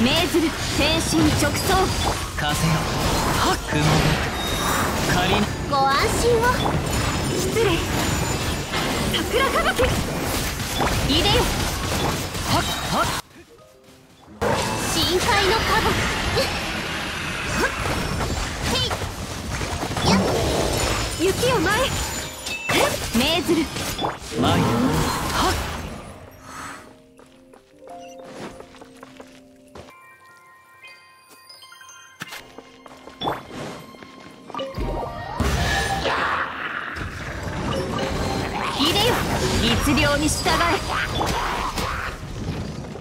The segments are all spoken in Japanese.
命ずる天心直送。風よ。は雲が仮な。ご安心を。失礼。桜吹雪。入れよ。はっはっ深海のカゴへい。やっ。雪を前命ずる。前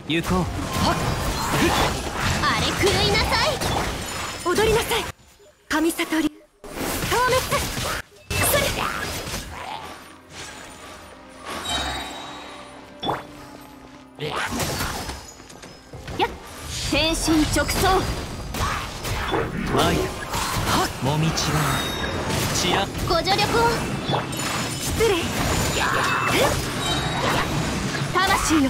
行こう。あれ狂いなさい。踊りなさい。神里流消滅それやっ。天心直送。前よはっ。もみちはちらご助力を。失礼。魂よ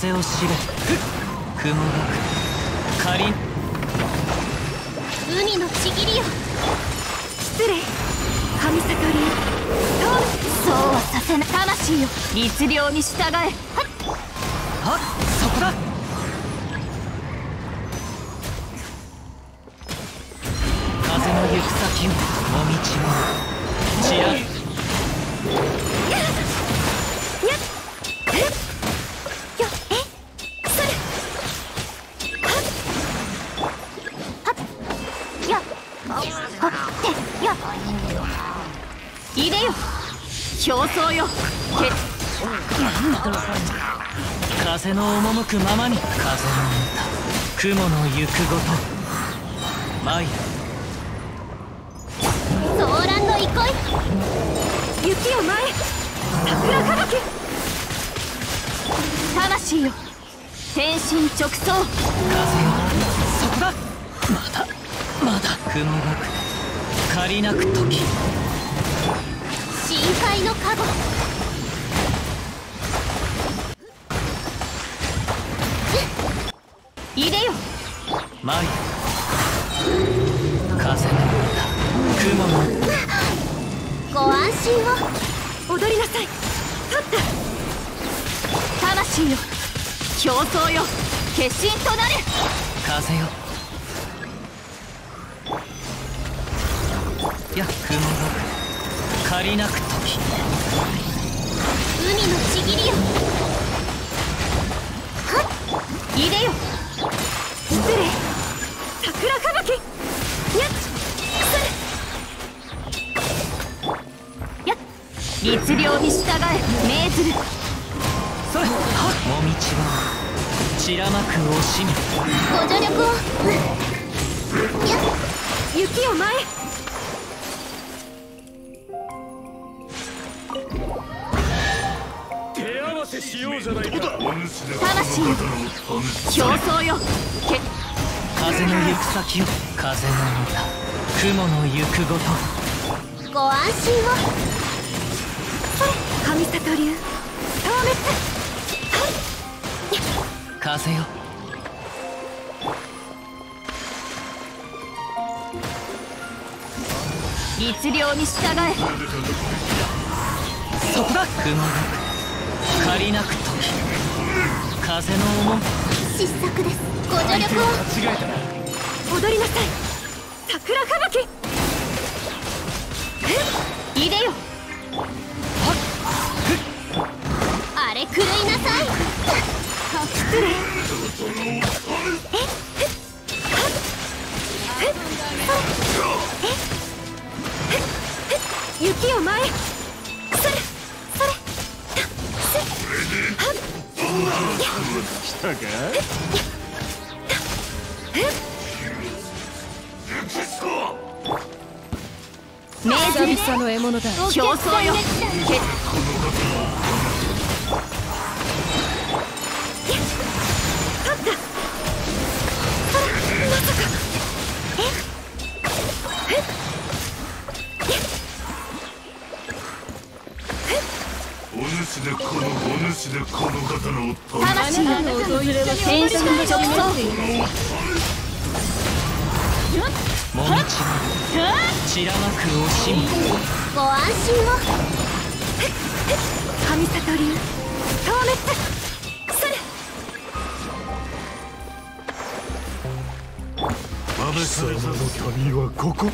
風を雲がく仮海のちぎりよ。失礼。神里流そうはさせない。魂よ。律令に従え。はっ。はっ。そこだ。風の行く先をもみちはちらやっってやっ入れよ。表層よ。け風の赴くままに風の歌雲の行くごと。参るソーランの憩い。雪を前桜吹雪魂よ。天心直送。風よ。そこだ。まだまだ。雲がく借りなく時。深海のカゴ。入れよ。参る風の歌。雲の。ご安心を。踊りなさい。立った。魂よ競争よ。化身となれ。風よや雲がく借りなく時海のちぎりよ。はっ。入れよ。失礼。桜吹雪。やっ。それやっ。律令に従え命ずる。それはっ。もみちは散らまく惜しみご助力を。やっ。雪を前手合わせしようじゃないか魂よ競争よけ風の行く先を風の歌雲の行くごとご安心をそれ神里流消滅はい風よ律令に従えそこだ雲が借りなく時風の赴失策ですご助力を間違えたな踊りなさい桜吹雪入れよあれ狂いなさい失礼えっはっえっえっ雪を前それそれすはったかメーズル久々の獲物だ競争よけお主でこのお主でこの刀を取る魂よの訪れは天身直送もみち散らまく惜しみご安心を神里流消滅する貴様の旅はここ。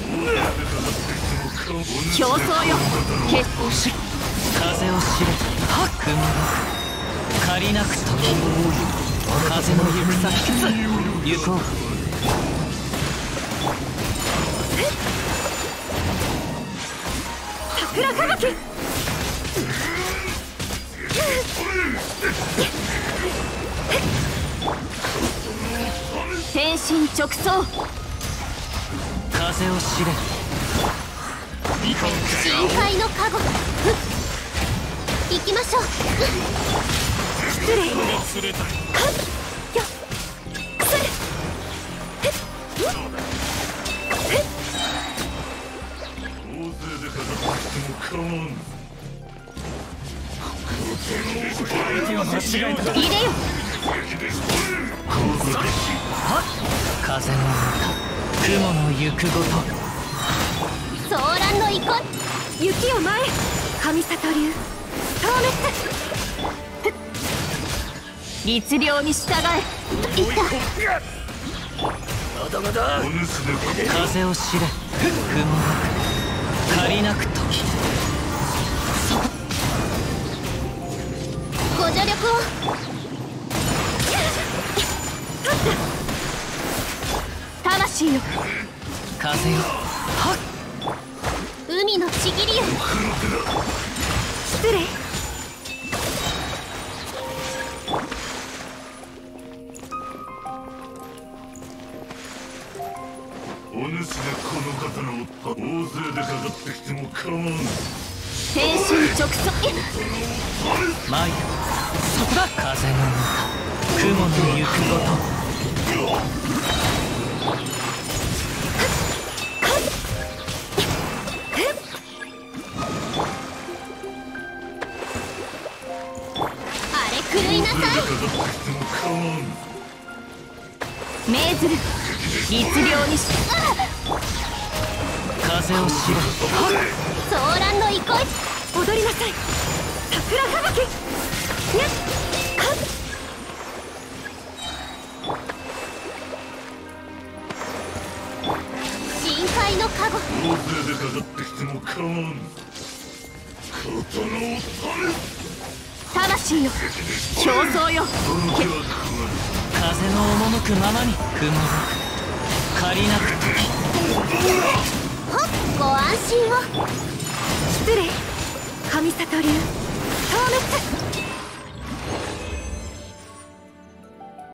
競争よ。決風を知れ。雲が借りなく時風の行く先行こう桜吹雪天心直送風を知れ深海のカゴ行きましょう。失礼。忘れたよそれ大勢でかかっても構わん間違え？た入れよ風の歌雲の行くごとソーランの遺恨雪を前へ神里流律令に従えいった。お主でこ風を知れ雲が借りなく時ご助力を魂よ風よ海のちぎりよ失礼大勢でかかってきても構わん天心直送舞よそこだ風の歌雲の行くごと。あれ狂いなさい命ずる律令にしあ風を知れ。ソーランの憩い。踊りなさい。桜吹雪にゃっはっ深海のカゴ。大勢でかかってきても構わん。刀を取れ。魂よ。競争よ。その手は風の赴くままに。雲が借りなく時ほっご安心を。失礼。神里流。透滅